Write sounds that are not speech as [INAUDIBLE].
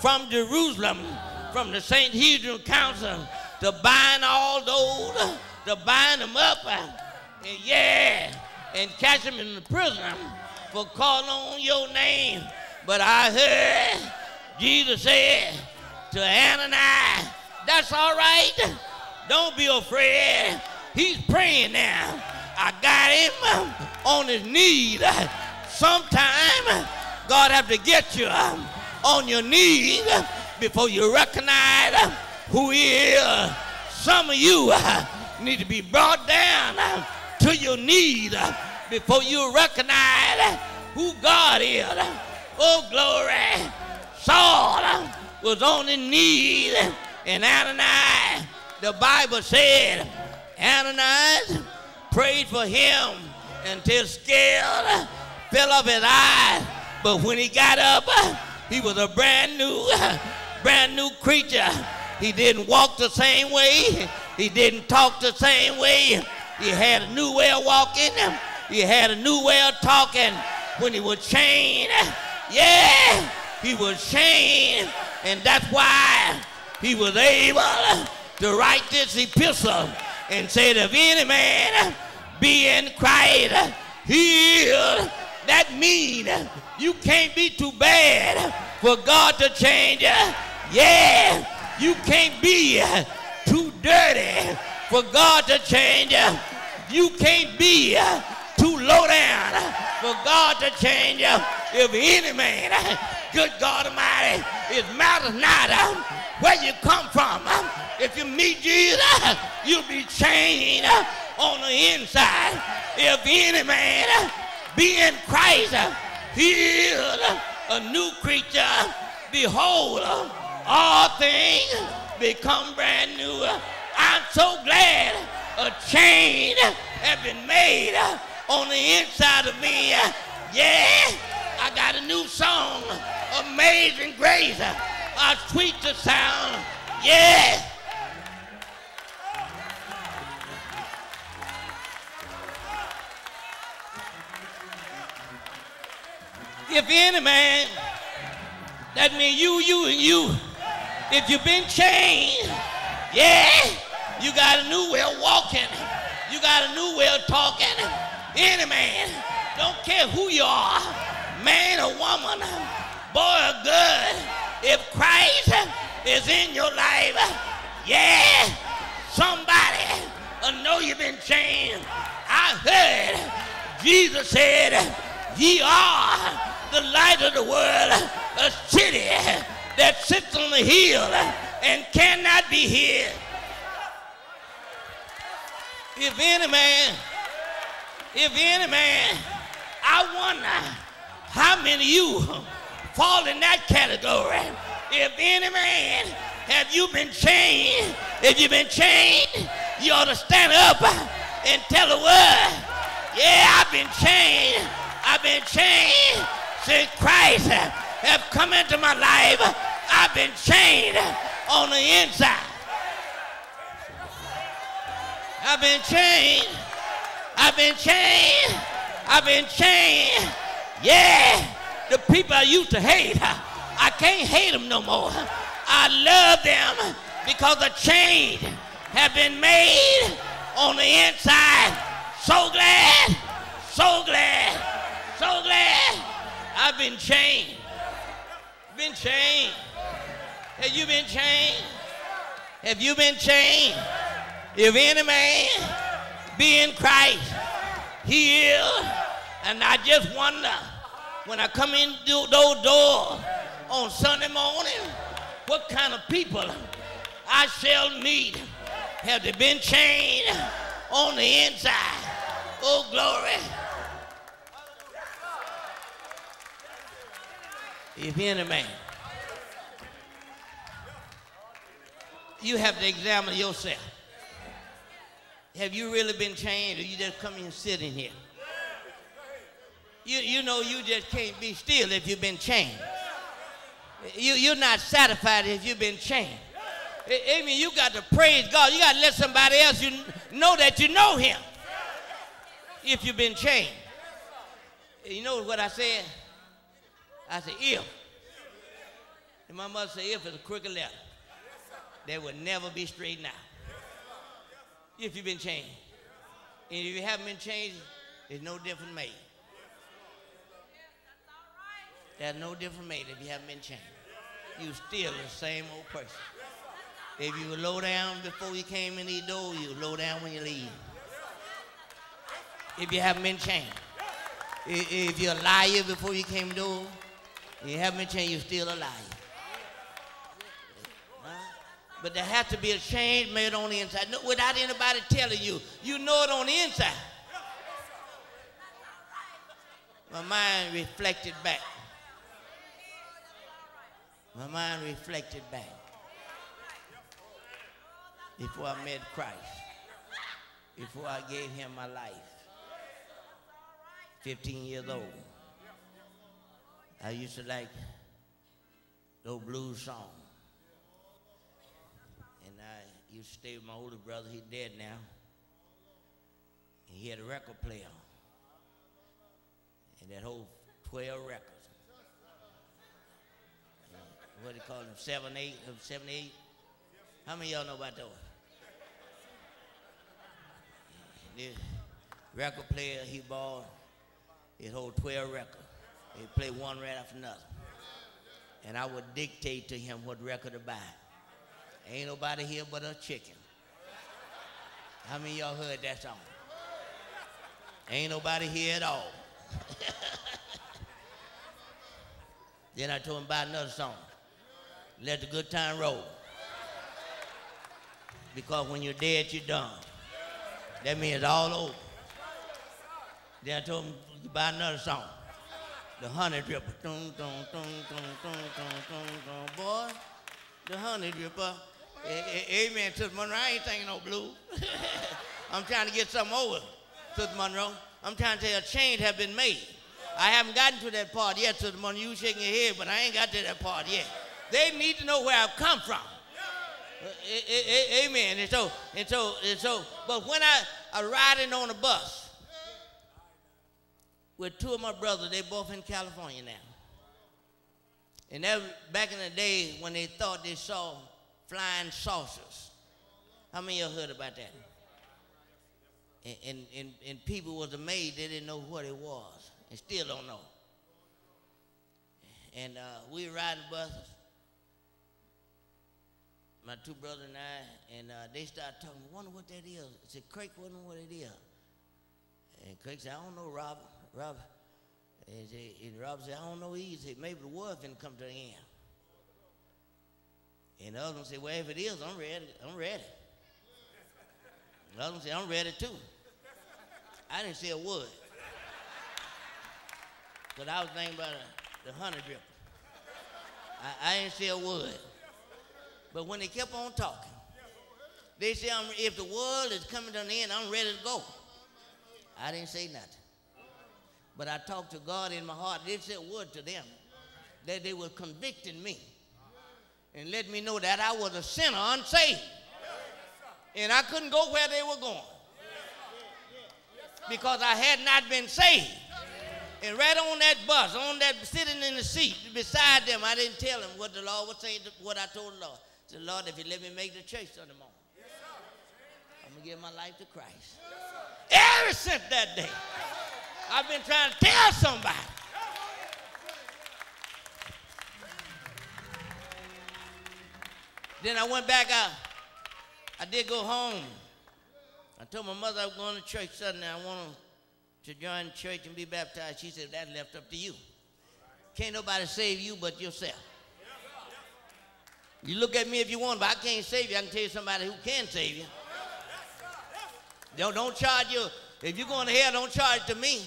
from Jerusalem, from the Sanhedrin Council, to bind all those, to bind them up, and yeah, and catch them in the prison for calling on your name. But I heard Jesus said to Ananias, that's all right. Don't be afraid. He's praying now. I got him on his knees. Sometime God have to get you on your knees before you recognize who he is. Some of you uh, need to be brought down uh, to your knees uh, before you recognize who God is. Oh, glory. Saul was on his knees, and Ananias, the Bible said, Ananias prayed for him until scale fell off his eyes. But when he got up, he was a brand new, [LAUGHS] brand new creature. He didn't walk the same way. He didn't talk the same way. He had a new way of walking. He had a new way of talking. When he was chained, yeah, he was chained. And that's why he was able to write this epistle and said, if any man be in Christ, he. That means you can't be too bad for God to change you. Yeah, you can't be too dirty for God to change you. You can't be too low down for God to change you. If any man, good God Almighty, it matters not uh, where you come from. Uh, if you meet Jesus, uh, you'll be changed on the inside. If any man be in Christ, he is a new creature. Behold, all things become brand new. I'm so glad a change has been made on the inside of me. Yeah, I got a new song, Amazing Grace. How sweet the sound. Yeah. If any man, that means you, you, and you. If you've been chained, yeah, you got a new way of walking. You got a new way of talking. Any man, don't care who you are, man or woman, boy or girl, if Christ is in your life, yeah, somebody will know you've been chained. I heard Jesus said, ye are light of the world, a city that sits on the hill and cannot be hid. If any man, if any man, I wonder how many of you fall in that category. If any man, have you been chained? If you've been chained, you ought to stand up and tell the world, yeah, I've been chained. I've been chained since Christ have come into my life, I've been chained on the inside. I've been chained. I've been chained. I've been chained. Yeah, the people I used to hate, I can't hate them no more. I love them because the chain have been made on the inside. So glad, so glad, so glad. I've been chained. Been chained. Have you been chained? Have you been chained? If any man be in Christ, he is. And I just wonder when I come in those doors on Sunday morning, what kind of people I shall meet. Have they been chained on the inside? Oh, glory. If any man. You have to examine yourself. Have you really been changed or you just come and sit in here? You, you know you just can't be still if you've been changed. You, you're not satisfied if you've been changed. I mean, you got to praise God. You got to let somebody else you know that you know him if you've been changed. You know what I said? I said, if. And my mother said, if it's a crooked letter, they will never be straightened out. If you've been changed. And if you haven't been changed, it's no different made. There's no different made if you haven't been changed. You still the same old person. If you were low down before you came in the door, you low down when you leave. If you haven't been changed. If you're a liar before you came in the door, you haven't changed, you're still a liar. But there has to be a change made on the inside. No, without anybody telling you. You know it on the inside. My mind reflected back. My mind reflected back. Before I met Christ. Before I gave him my life. 15 years old. I used to like those blues songs. And I used to stay with my older brother. He's dead now. And he had a record player. And that whole 12 records. what do you call them? 7, 8, uh, 7, 8? How many y'all know about those? This record player, he bought his whole 12 records. He played one right after another. And I would dictate to him what record to buy. Ain't nobody here but a chicken. How many y'all heard that song? Ain't nobody here at all. [LAUGHS] then I told him about another song. Let the good time roll. Because when you're dead, you're done. That means it's all over. Then I told him to buy another song. The honey dripper. Dun, dun, dun, dun, dun, dun, dun, dun. Boy, the honey dripper. Uh, amen, Sister Monroe. I ain't singing no blues. [LAUGHS] I'm trying to get something over, Sister Monroe. I'm trying to tell you a change has been made. I haven't gotten to that part yet, Sister Monroe. You shaking your head, but I ain't got to that part yet. They need to know where I've come from. Amen. And so, and so, and so, but when I, I riding on a bus, with two of my brothers. They both in California now. And that back in the day when they thought they saw flying saucers. How many of y'all heard about that? And, and, and, and people was amazed they didn't know what it was and still don't know. And uh, we were riding buses, my two brothers and I, and uh, they started talking, wonder what that is. I said, Craig, wonder what it is. And Craig said, I don't know, Robert. Rob, and, and Rob said, I don't know either. Said, maybe the world can come to the end. And the other one said, well, if it is, I'm ready. I'm ready. The other one said, I'm ready too. I didn't say a word. But I was thinking about the honey dripper. I, I didn't say a word. But when they kept on talking, they said, if the world is coming to an end, I'm ready to go. I didn't say nothing. But I talked to God in my heart. They said a word to them that they were convicting me and let me know that I was a sinner, unsaved. And I couldn't go where they were going because I had not been saved. And right on that bus, on that sitting in the seat beside them, I didn't tell them what the Lord was saying, what I told the Lord. I said, Lord, if you let me make the church Sunday morning, I'm going to give my life to Christ. Ever since that day. I've been trying to tell somebody. Then I went back out. I did go home. I told my mother I was going to church Sunday. I wanted to join church and be baptized. She said, that left up to you. Can't nobody save you but yourself. You look at me if you want, but I can't save you. I can tell you somebody who can save you. Don't, don't charge you. If you're going to hell, don't charge to me.